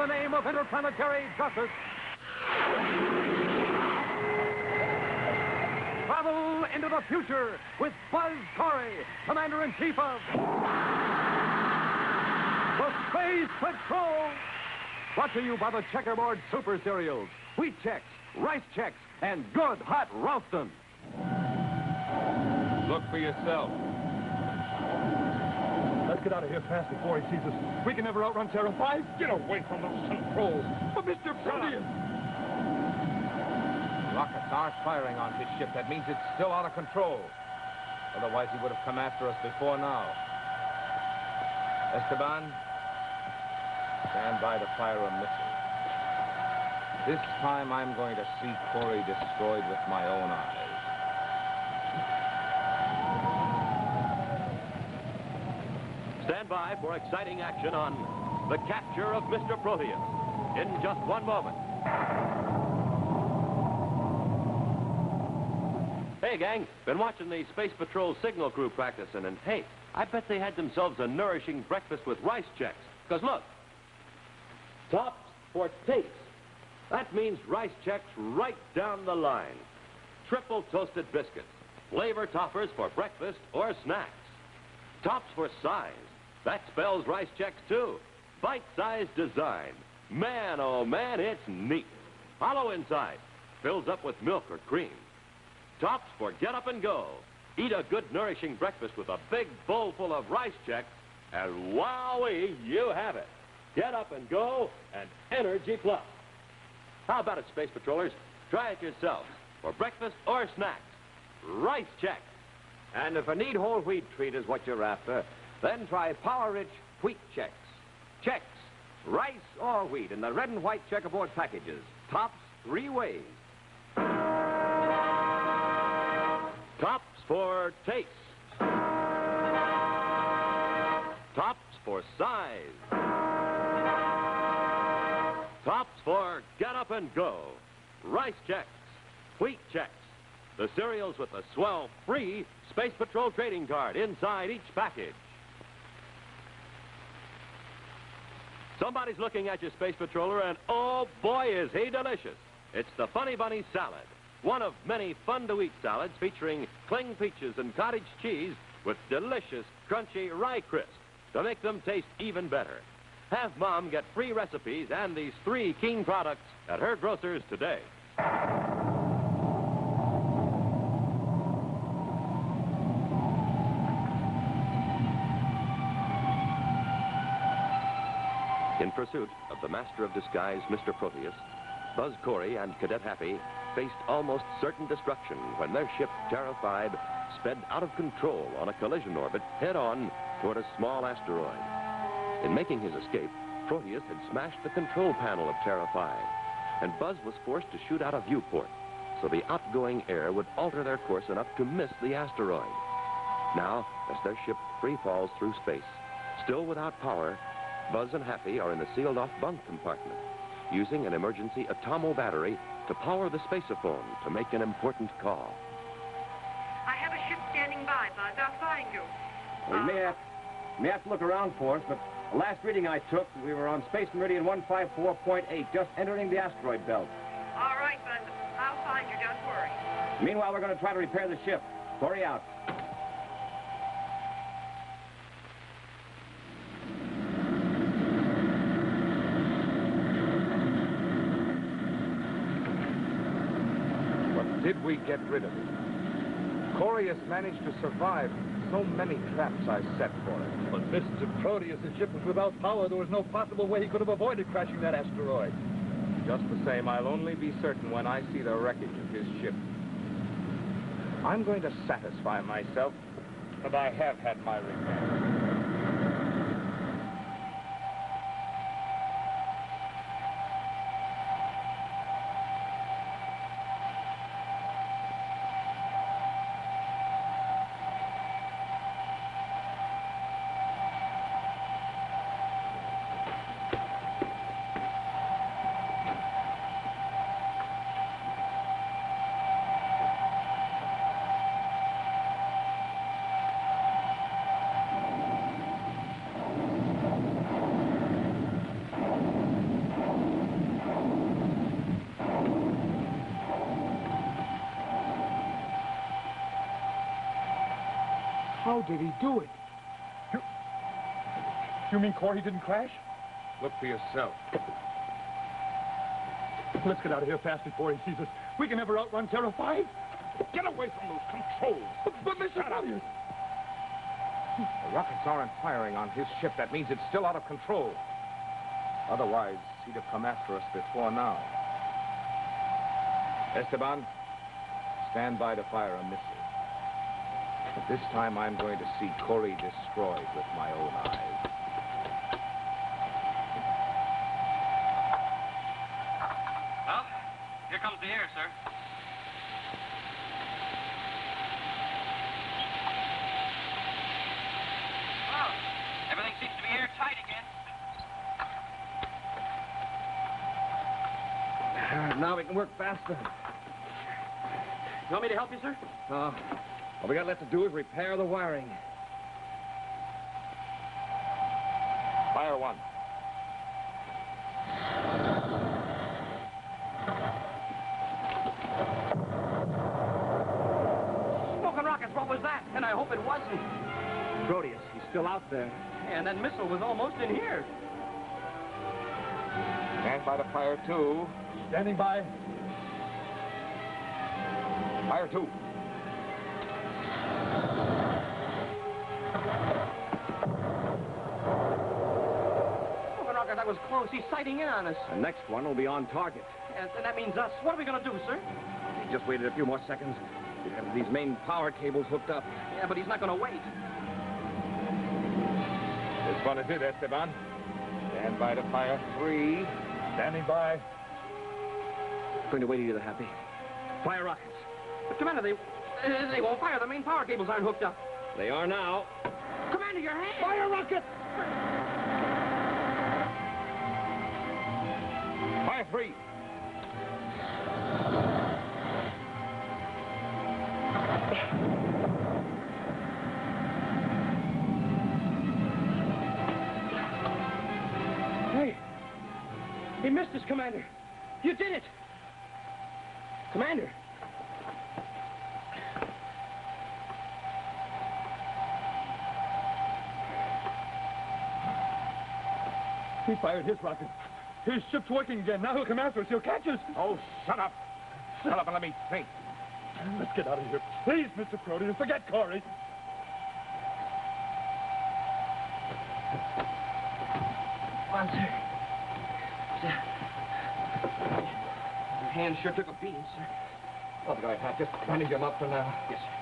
In the name of interplanetary justice. Travel into the future with Buzz Corry, Commander-in-Chief of the Space Patrol. Brought to you by the Checkerboard Super Cereals, Wheat Chex, Rice Chex, and Good Hot Ralston. Look for yourself. Let's get out of here fast before he sees us. We can never outrun Terra 5. Get away from those controls. But Mr. Brilliant! Rockets aren't firing on his ship. That means it's still out of control. Otherwise, he would have come after us before now. Esteban, stand by to fire a missile. This time, I'm going to see Corry destroyed with my own eyes. For exciting action on the capture of Mr. Proteus in just one moment. Hey, gang, been watching the Space Patrol signal crew practicing, and hey, I bet they had themselves a nourishing breakfast with rice Chex. Because look, tops for taste. That means rice Chex right down the line. Triple toasted biscuits, flavor toppers for breakfast or snacks. Tops for size. That spells rice Chex too. Bite-sized design. Man, oh man, it's neat. Hollow inside. Fills up with milk or cream. Tops for get up and go. Eat a good nourishing breakfast with a big bowl full of rice Chex, and wowee, you have it. Get up and go and Energy Plus. How about it, Space Patrollers? Try it yourselves for breakfast or snacks. Rice Chex. And if a neat whole wheat treat is what you're after, then try Power-Rich Wheat Chex. Chex, rice or wheat in the red and white checkerboard packages. Tops three ways. Tops for taste. Tops for size. Tops for get up and go. Rice Chex. Wheat Chex. The cereals with the swell free Space Patrol trading card inside each package. Somebody's looking at you, Space Patroller, and oh boy, is he delicious. It's the Funny Bunny Salad, one of many fun-to-eat salads featuring cling peaches and cottage cheese with delicious, crunchy rye crisp to make them taste even better. Have Mom get free recipes and these three keen products at her grocer's today. Pursuit of the master of disguise, Mr. Proteus, Buzz Corry and Cadet Happy faced almost certain destruction when their ship, Terra 5, sped out of control on a collision orbit head-on toward a small asteroid. In making his escape, Proteus had smashed the control panel of 5, and Buzz was forced to shoot out a viewport so the outgoing air would alter their course enough to miss the asteroid. Now, as their ship free falls through space, still without power, Buzz and Happy are in the sealed-off bunk compartment, using an emergency atomo battery to power the spaceophone to make an important call. I have a ship standing by, Buzz. I'll find you. Well, you may uh, have, may have to look around for us, but the last reading I took, we were on Space Meridian 154.8, just entering the asteroid belt. All right, Buzz. I'll find you. Don't worry. Meanwhile, we're going to try to repair the ship. Hurry out. But did we get rid of him? Corry has managed to survive so many traps I set for him. But Mr. Proteus' ship was without power. There was no possible way he could have avoided crashing that asteroid. Just the same, I'll only be certain when I see the wreckage of his ship. I'm going to satisfy myself that I have had my revenge. Did he do it? You, you mean Corry didn't crash? Look for yourself. Let's get out of here fast before he sees us. We can never outrun Terra 5. Get away from those controls. But, but Mr. Proteus... The rockets aren't firing on his ship. That means it's still out of control. Otherwise, he'd have come after us before now. Esteban, stand by to fire a missile. But this time I'm going to see Corry destroyed with my own eyes. Well, here comes the air, sir. Well, everything seems to be airtight again. Now we can work faster. You want me to help you, sir? Uh, all we got left to do is repair the wiring. Fire one. Smoking rockets, what was that? And I hope it wasn't. Proteus, he's still out there. And that missile was almost in here. Stand by to fire two. Standing by. Fire two. Rockets, that. He's sighting in on us. The next one will be on target. Yes, and that means us. What are we going to do, sir? He just waited a few more seconds. We have these main power cables hooked up. Yeah, but he's not going to wait. This one is it, Esteban. Stand by to fire three. Standing by. Going to wait either, Happy. Fire rockets. But, Commander, they, uh, they won't fire. The main power cables aren't hooked up. They are now. Commander, your hand! Fire rocket! Hey, he missed us, Commander. You did it. Commander. He fired his rocket. His ship's working again. Now he'll come after us. He'll catch us. Oh, shut up. Shut up and let me think. Let's get out of here. Please, Mr. Proteus, forget Corry. Come sir. Sir. Your hand sure took a beating, sir. Oh, go ahead, Just bandage him up for now. Yes, sir.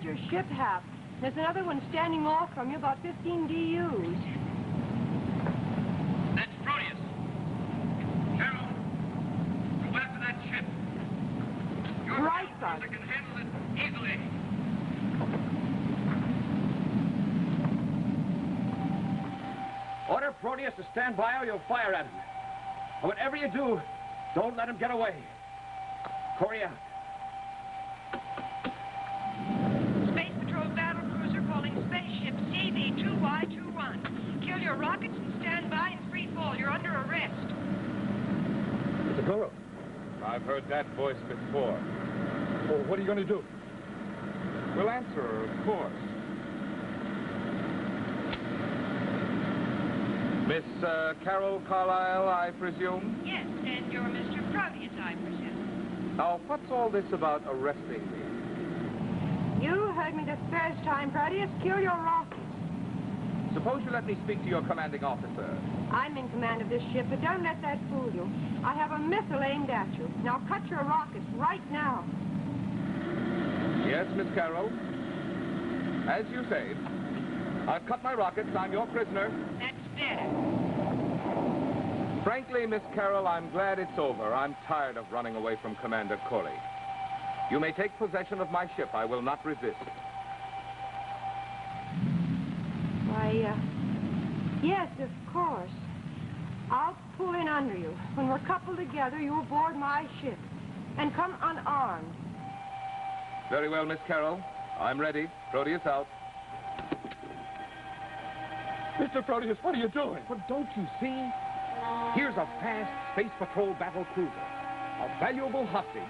I've your ship, Hap. There's another one standing off from you, about 15 DUs. That's Proteus. Carol, go after that ship. Your Right, Bud. can handle it easily. Order Proteus to stand by or you'll fire at him. And whatever you do, don't let him get away. Corry out. Space Patrol battle cruiser calling spaceship CV2Y21. Kill your rockets and stand by in free fall. You're under arrest. Mr. Guru. I've heard that voice before. Well, what are you going to do? We'll answer her, of course. Miss uh, Carol Carlisle, I presume? Yes, and you're Mr. Proteus, I presume. Now, what's all this about arresting me? You heard me the first time, Proteus. Kill your rockets. Suppose you let me speak to your commanding officer. I'm in command of this ship, but don't let that fool you. I have a missile aimed at you. Now cut your rockets right now. Yes, Miss Carol. As you say, I've cut my rockets. I'm your prisoner. That's better. Frankly, Miss Carol, I'm glad it's over. I'm tired of running away from Commander Corry. You may take possession of my ship. I will not resist. Why, uh, yes, of course. I'll pull in under you. When we're coupled together, you'll board my ship. And come unarmed. Very well, Miss Carol. I'm ready. Proteus out. Mr. Proteus, what are you doing? But don't you see? Here's a fast Space Patrol battle cruiser, a valuable hostage,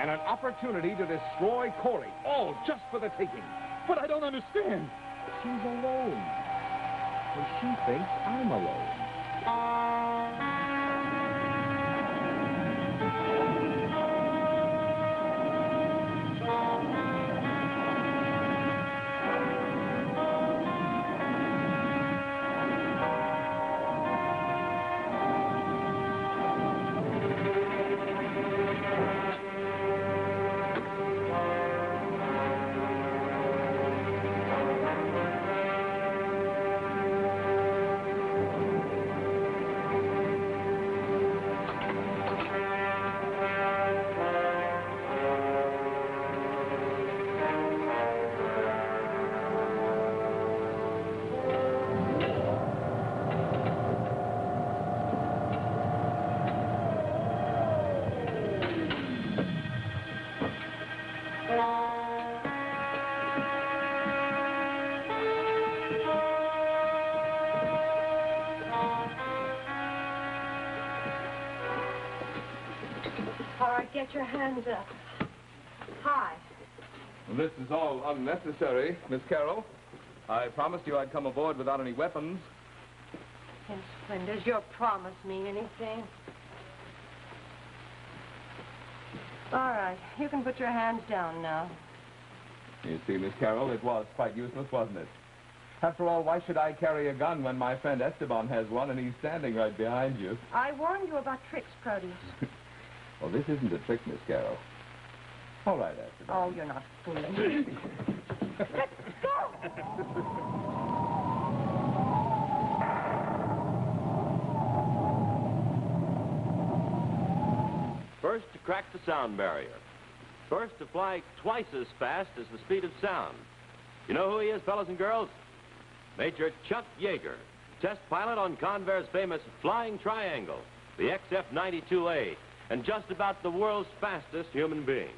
and an opportunity to destroy Corry, all just for the taking. But I don't understand. She's alone. She thinks I'm alone. Get your hands up. Hi. This is all unnecessary, Miss Carol. I promised you I'd come aboard without any weapons. Since when does your promise mean anything? All right, you can put your hands down now. You see, Miss Carol, it was quite useless, wasn't it? After all, why should I carry a gun when my friend Esteban has one and he's standing right behind you? I warned you about tricks, Proteus. Well, this isn't a trick, Miss Carol. All right, Esteban. Oh, you're not fooling. me. Let's go. First to crack the sound barrier. First to fly twice as fast as the speed of sound. You know who he is, fellas and girls? Major Chuck Yeager, test pilot on Convair's famous Flying Triangle, the XF-92A, and just about the world's fastest human being.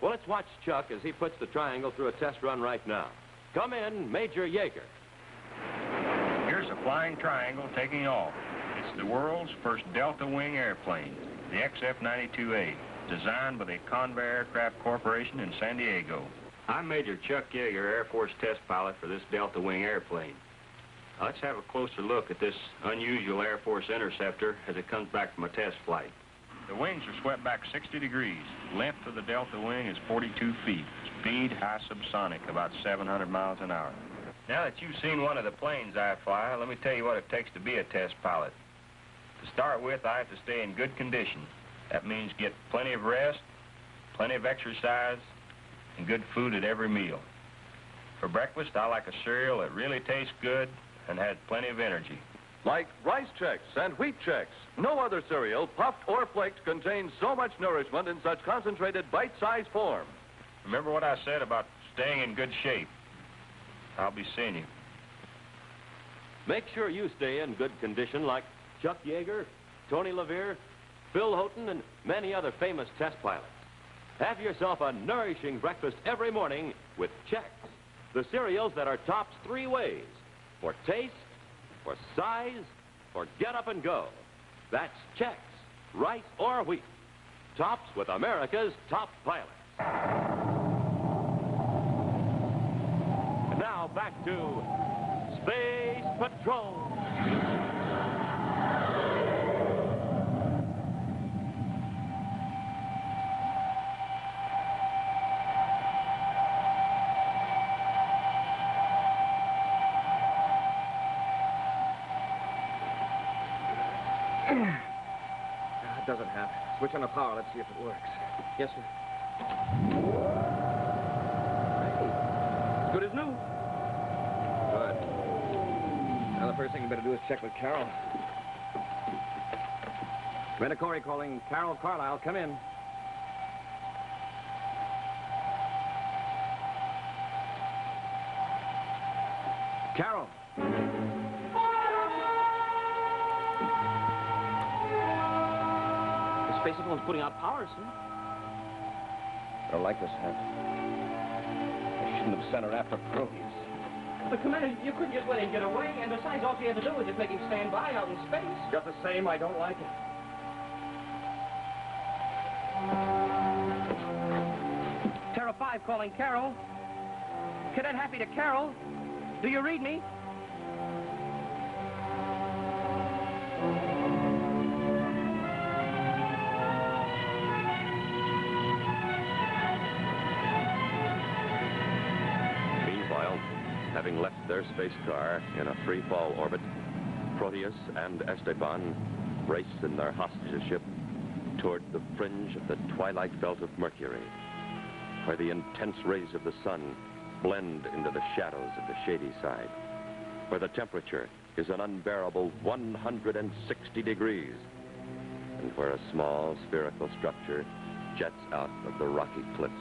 Well, let's watch Chuck as he puts the triangle through a test run right now. Come in, Major Yeager. Here's a flying triangle taking off. It's the world's first Delta Wing airplane, the XF-92A, designed by the Convair Aircraft Corporation in San Diego. I'm Major Chuck Yeager, Air Force test pilot for this Delta Wing airplane. Now, let's have a closer look at this unusual Air Force interceptor as it comes back from a test flight. The wings are swept back 60 degrees. Length of the Delta Wing is 42 feet. Speed high subsonic, about 700 miles an hour. Now that you've seen one of the planes I fly, let me tell you what it takes to be a test pilot. To start with, I have to stay in good condition. That means get plenty of rest, plenty of exercise, and good food at every meal. For breakfast, I like a cereal that really tastes good and has plenty of energy. Like rice Chex and wheat Chex, no other cereal, puffed or flaked, contains so much nourishment in such concentrated bite-sized form. Remember what I said about staying in good shape. I'll be seeing you. Make sure you stay in good condition like Chuck Yeager, Tony LeVier, Phil Houghton, and many other famous test pilots. Have yourself a nourishing breakfast every morning with Chex, the cereals that are tops three ways for taste, for size, for get up and go. That's Chex, rice or wheat. Tops with America's top pilots. And now back to Space Patrol. On the power. Let's see if it works. Yes, sir. Hey, good as new. Good. Now, the first thing you better do is check with Carol. Commander Corry calling Carol Carlisle. Come in. Carol. Space putting out power, sir. I don't like this, Hank. I shouldn't have sent her after Proteus. But, Commander, you couldn't just let him get away, and besides, all you had to do was just make him stand by out in space. Just the same, I don't like it. Terra 5 calling Carol. Cadet Happy to Carol. Do you read me? Having left their space car in a free fall orbit, Proteus and Esteban race in their hostage ship toward the fringe of the twilight belt of Mercury, where the intense rays of the sun blend into the shadows of the shady side, where the temperature is an unbearable 160 degrees, and where a small spherical structure jets out of the rocky cliffs,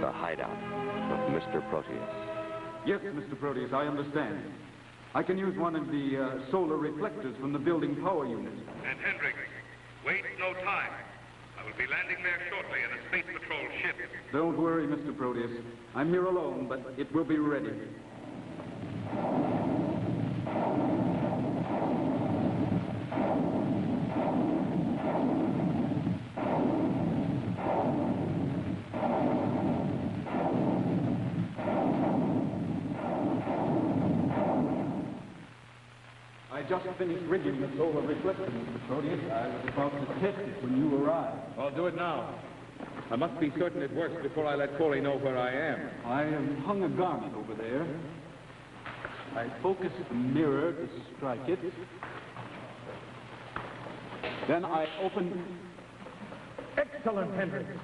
the hideout of Mr. Proteus. Yes, Mr. Proteus, I understand. I can use one of the uh, solar reflectors from the building power unit. And Hendricks, waste no time. I will be landing there shortly in a Space Patrol ship. Don't worry, Mr. Proteus. I'm here alone, but it will be ready. Just finished rigging the solar reflector, Mr. Proteus. I was about to test it when you arrived. I'll do it now. I must be certain it works before I let Corry know where I am. I have hung a garment over there. I focused the mirror to strike it. Then I opened. Excellent, Hendricks.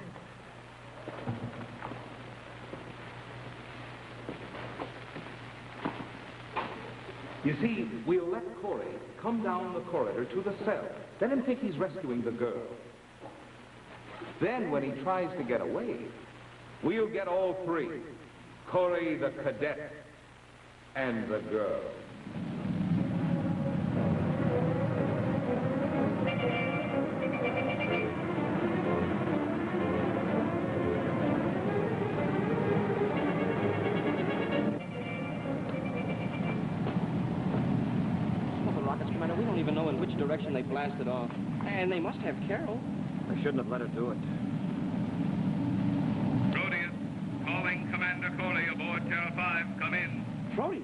You see, we'll let Corry come down the corridor to the cell. Let him think he's rescuing the girl. Then, when he tries to get away, we'll get all three. Corry, the cadet, and the girl. Which direction they blasted off. And they must have Carol. I shouldn't have let her do it. Proteus, calling Commander Corry aboard Terra 5. Come in. Proteus?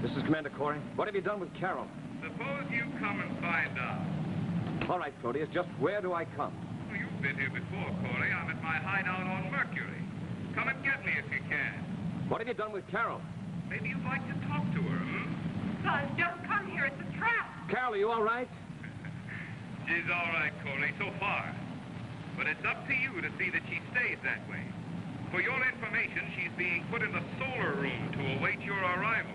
This is Commander Corry. What have you done with Carol? Suppose you come and find out. All right, Proteus, just where do I come? Well, you've been here before, Corry. I'm at my hideout on Mercury. Come and get me if you can. What have you done with Carol? Maybe you'd like to talk to her, hmm? Buzz, don't come here. It's a trap. Carol, are you all right? She's all right, Corry, so far. But it's up to you to see that she stays that way. For your information, she's being put in the solar room to await your arrival.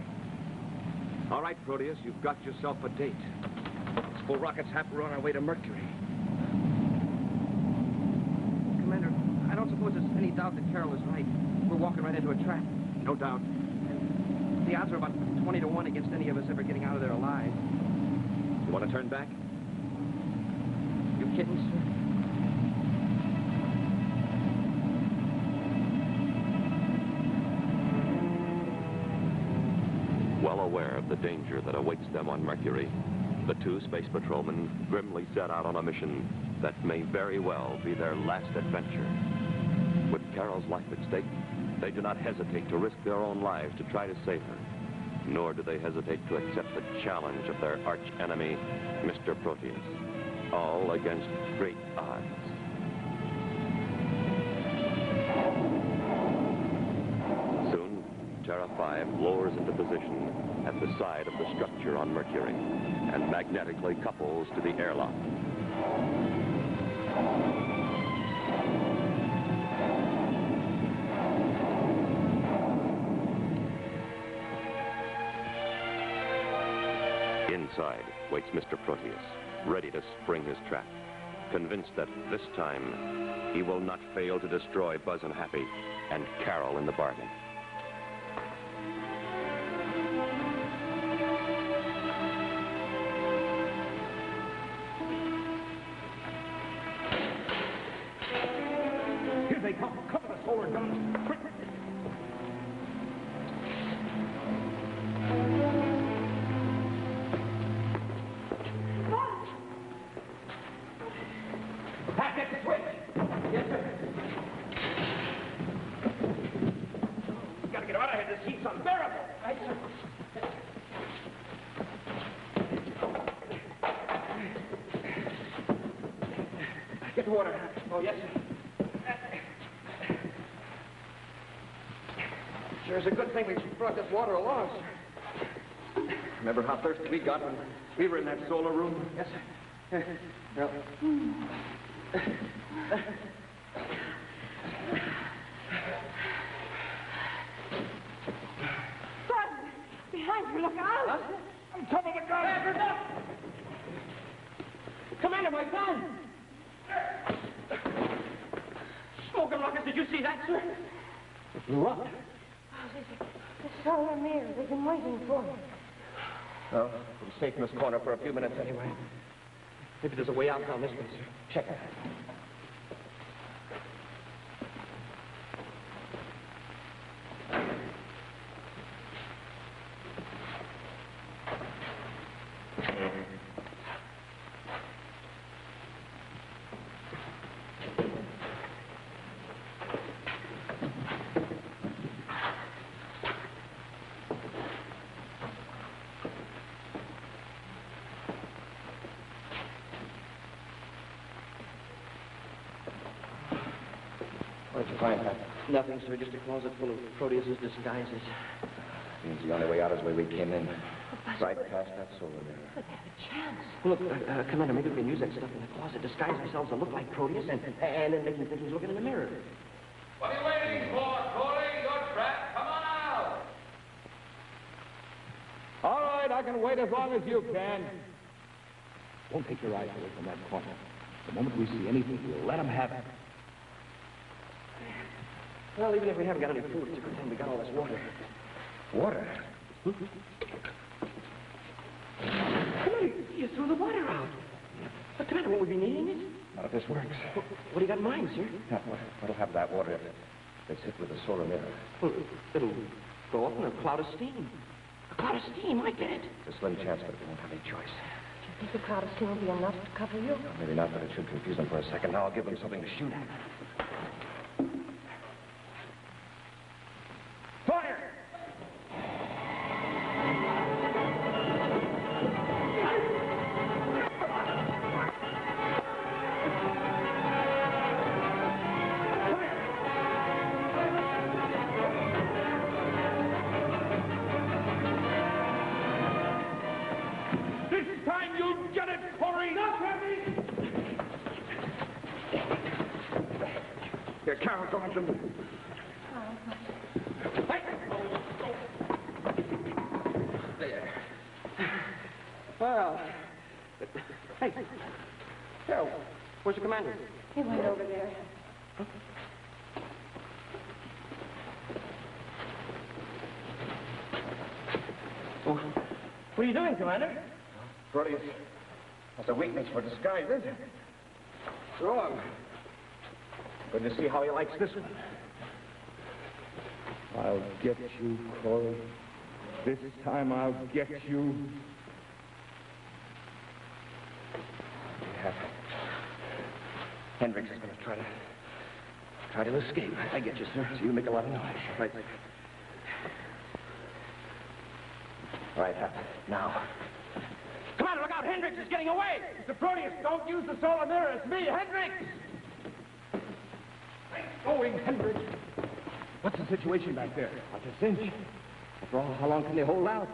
All right, Proteus, you've got yourself a date. These full rockets have we're on our way to Mercury. Commander, I don't suppose there's any doubt that Carol is right. We're walking right into a trap. No doubt. The odds are about 20 to 1 against any of us ever getting out of there alive. You want to turn back? You kidding, sir? Well aware of the danger that awaits them on Mercury, the two space patrolmen grimly set out on a mission that may very well be their last adventure. With Carol's life at stake, they do not hesitate to risk their own lives to try to save her, nor do they hesitate to accept the challenge of their arch enemy, Mr. Proteus, all against great odds. Soon, Terra 5 lowers into position at the side of the structure on Mercury and magnetically couples to the airlock. Inside waits Mr. Proteus, ready to spring his trap, convinced that this time he will not fail to destroy Buzz and Happy and Carol in the bargain. This water sir. Remember how thirsty we got when we were in that solar room? Yes, sir. Well, hmm Bud, behind you, look out! On top of the gun! Commander, my gun! Smoking rockets, did you see that, sir? It blew up. Oh, there's a, the solar mirror. They've been waiting for. Oh, we'll be safe in this corner for a few minutes anyway. Maybe there's a way out down this way, sir. Check it. Nothing, sir. Just a closet full of Proteus's disguises. Means the only way out is the way we came in. Right past that solar mirror. But they have a chance. Look, uh, uh, Commander, maybe we can use that stuff in the closet, disguise ourselves to look like Proteus, and, and then make him think he's looking in the mirror. What are you waiting for, Corry? You're trapped. Come on out. All right, I can wait as long as you can. Don't take your eyes away from that corner. The moment we see anything, we'll let them have it. Well, even if we haven't got any food, it's a good thing we got all this water. Water? Commander, you threw the water out. But, Commander, won't we be needing it? Not if this works. What, what do you got in mind, sir? Now, what, what'll happen to that water if they sit with the solar mirror? Well, it'll go up in a cloud of steam. A cloud of steam, I get it. It's a slim chance, but we won't have any choice. Do you think the cloud of steam will be enough to cover you? Maybe not, but it should confuse them for a second. Now I'll give them something to shoot at. Here, Carol, go on Well, hey, Carol, where's the commander? He went over there. Oh, what are you doing, Commander? Proteus, that's a weakness for disguise, is it? Wrong. Good to see how he likes this one. I'll get you, Corry. This time I'll get you. Yeah. Hendricks is going to try to try to escape. I get you, sir. So you make a lot of noise. Right. All right, Hap. Now. Commander, look out! Hendricks is getting away! Mr. Proteus, don't use the solar mirror. It's me, Hendricks! Going, Hendricks. What's the situation back there? Like a cinch. After all, how long can they hold out?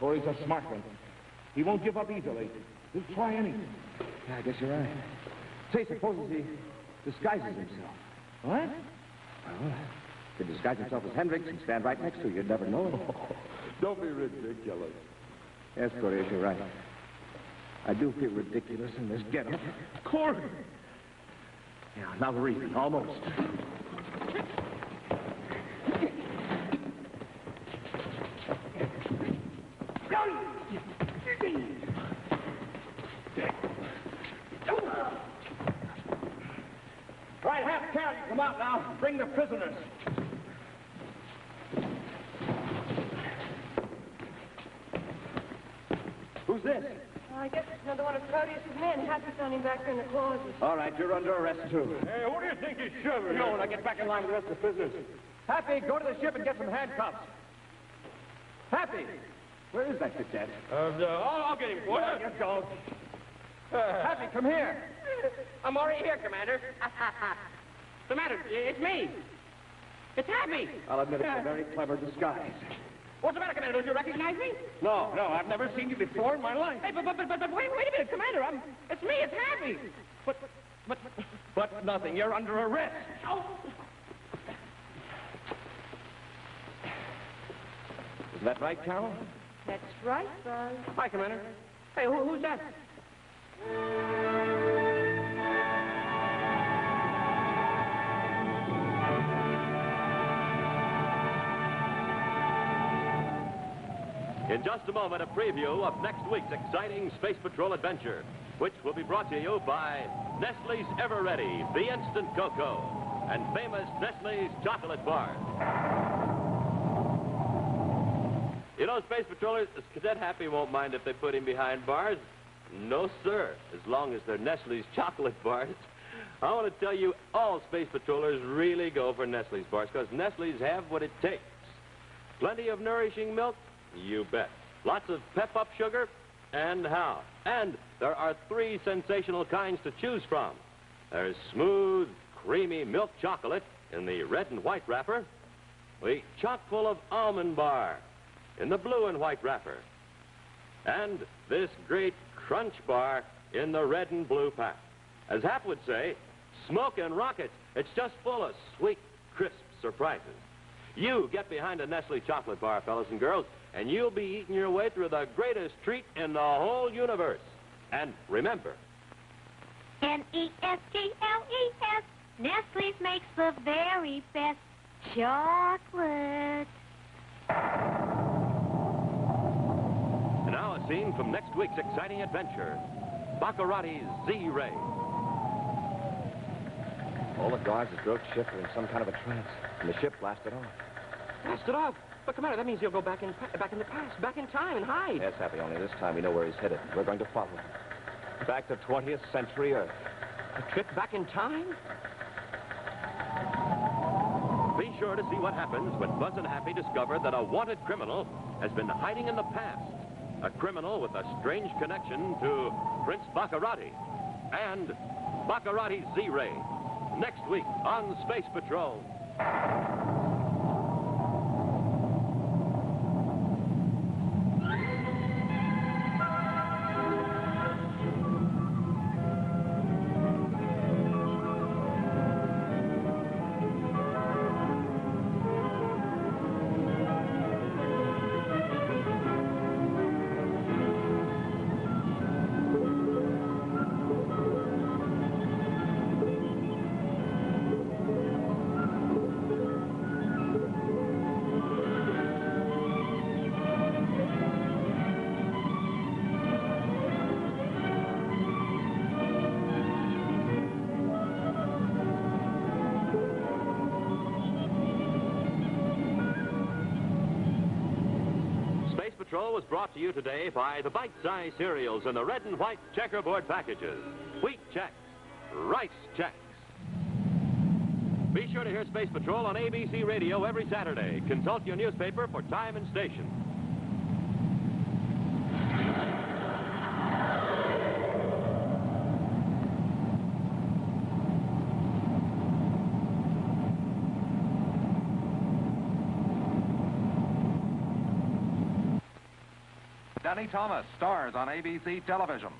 Corry's a smart one. He won't give up easily. He'll try anything. Yeah, I guess you're right. Say, suppose he disguises himself. What? Well, if he disguise himself as Hendricks and stand right next to you, you'd never know it. Don't be ridiculous. Yes, Proteus, you're right. I do feel ridiculous in this getup. Corry! Yeah, we're even, almost. Right, half count. Come out now. Bring the prisoners. Who's this? Oh, I guess it's another one of Proteus's men. Happy found him back there in the closet. All right, you're under arrest, too. Hey, who do you think is shoving? No, now get back in line with the rest of the prisoners. Happy, go to the ship and get some handcuffs. Happy! Where is that cadet? Uh, I'll, I'll get him for you. You go. Happy, come here. I'm already here, Commander. Commander, it's me. It's Happy. I'll admit it's a very clever disguise. What's the matter, Commander? Don't you recognize me? No, no, I've never seen you before in my life. Hey, but, but, but, but, but wait, wait a minute, Commander. I'm, it's me. It's Happy. But, but, but, But nothing, you're under arrest. oh. Is that right, Carol? That's right, Buzz. Hi, Commander. Hey, who, who's that? In just a moment, a preview of next week's exciting Space Patrol adventure, which will be brought to you by Nestle's Ever Ready, the Instant Cocoa, and famous Nestle's Chocolate Bar. You know, Space Patrollers, Cadet Happy won't mind if they put him behind bars. No, sir, as long as they're Nestle's chocolate bars. I want to tell you, all Space Patrollers really go for Nestle's bars, because Nestle's have what it takes. Plenty of nourishing milk? You bet. Lots of pep-up sugar? And how? And there are three sensational kinds to choose from. There's smooth, creamy milk chocolate in the red and white wrapper. The chock full of almond bar in the blue and white wrapper. And this great crunch bar in the red and blue pack. As Hap would say, smoking rockets. It's just full of sweet, crisp surprises. You get behind a Nestle chocolate bar, fellas and girls, and you'll be eating your way through the greatest treat in the whole universe. And remember, N-E-S-T-L-E-S. Nestle's makes the very best chocolate. and now a scene from next week's exciting adventure, Baccarratti's Z-Ray. All the guards that drove ship were in some kind of a trance, and the ship blasted off. Blasted off. But, Commander, that means he'll go back in, pa- back in the past, back in time and hide. Yes, Happy, only this time we know where he's headed. We're going to follow him. Back to 20th century Earth. A trip back in time? Be sure to see what happens when Buzz and Happy discover that a wanted criminal has been hiding in the past. A criminal with a strange connection to Prince Baccarratti and Baccarratti's Z-Ray. Next week on Space Patrol. Patrol was brought to you today by the bite-sized cereals in the red and white checkerboard packages. Wheat Chex, rice Chex. Be sure to hear Space Patrol on ABC Radio every Saturday. Consult your newspaper for time and station. Danny Thomas stars on ABC television.